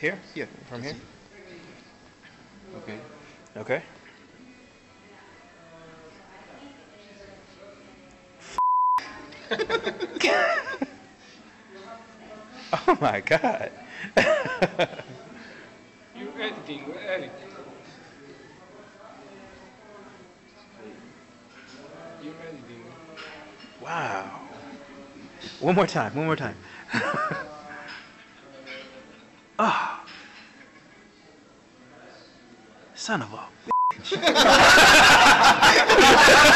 Here? Yeah, from here. Okay. Okay. oh my god. You editing, we're editing. You're editing. wow. One more time, one more time. Ah. Son of a bitch.